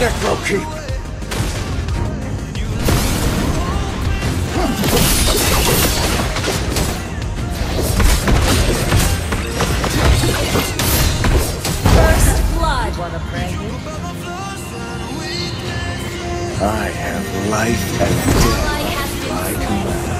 Necro Keep! First blood, one I have life and death by command.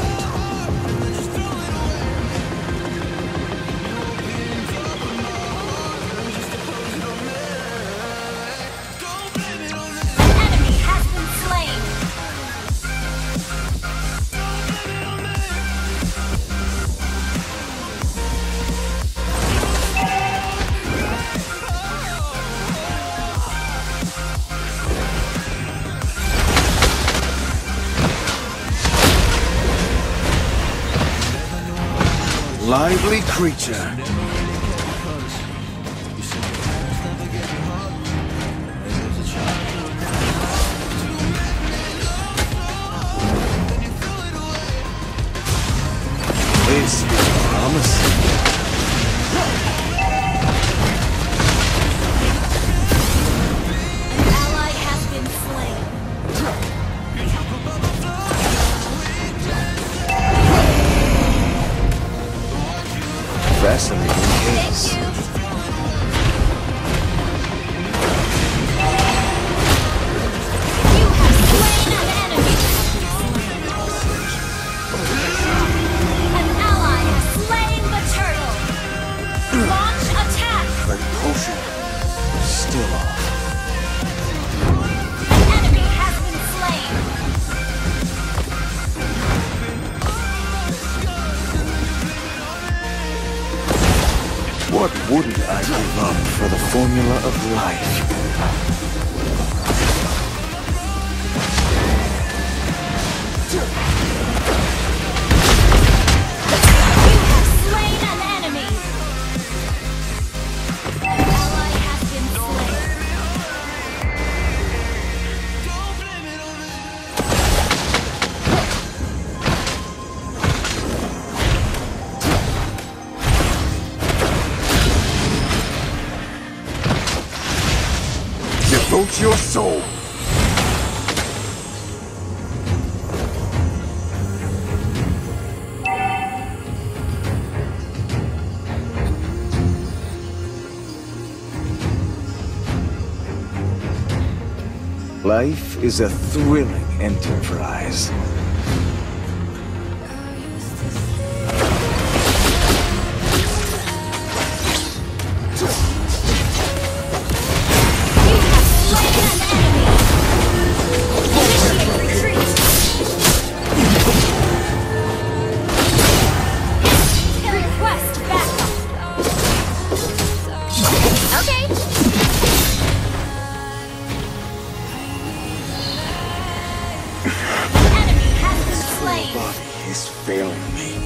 lively creature. This is promising. of life. Your soul. Life is a thrilling enterprise. failing me.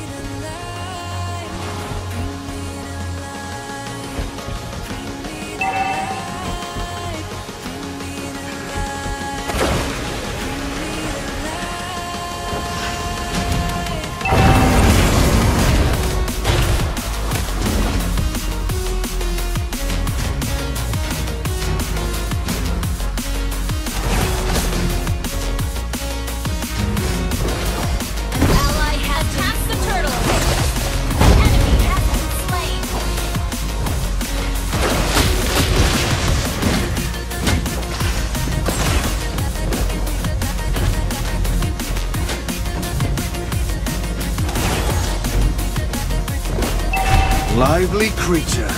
lively creature.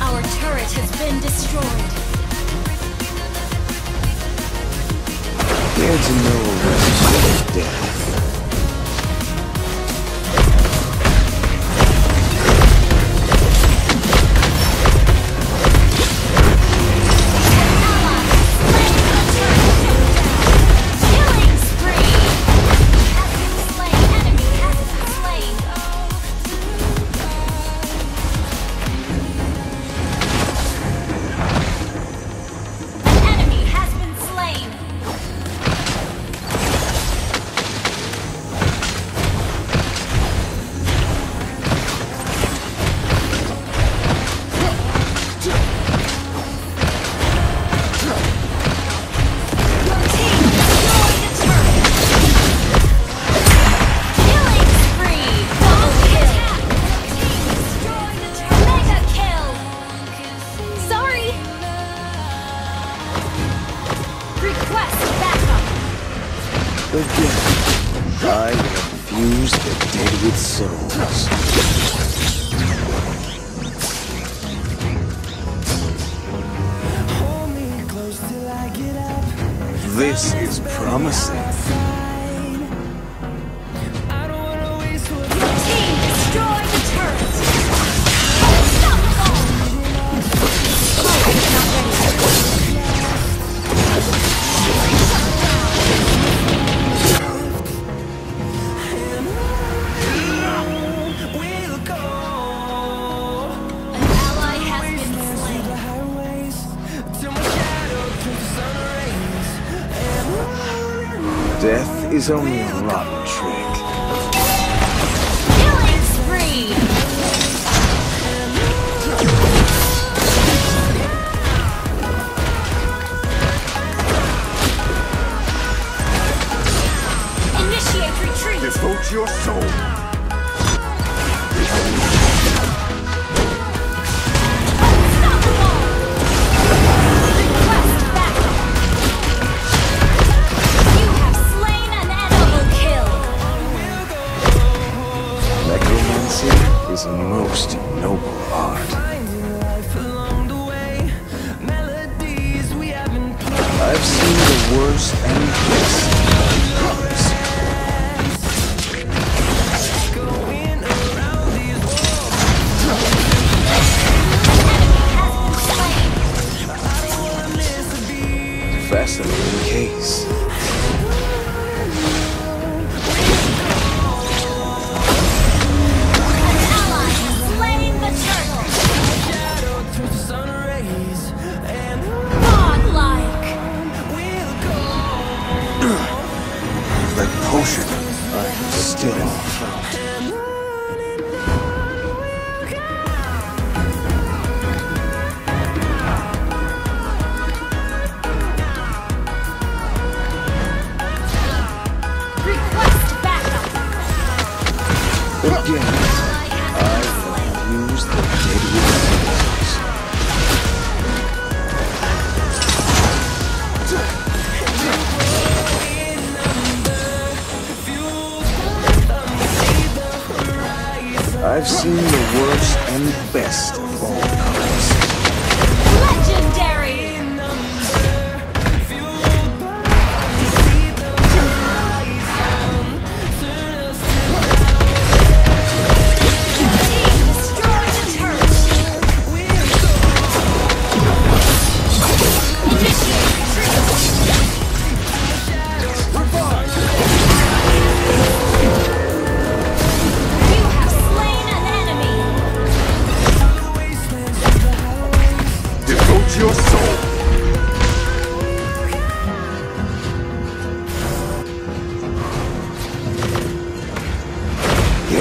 Our turret has been destroyed. There's no rest for death. Again, I am fused the dead with souls. This is promising. so I'm still on the phone. again. I've seen the worst and the best.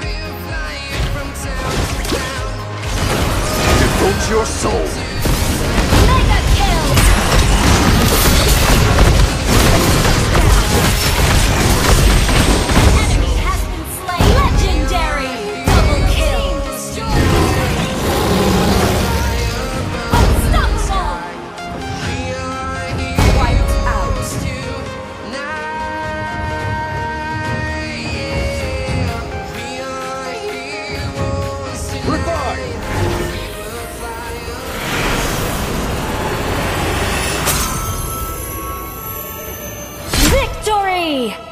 been flying from town to town. Devote your soul away!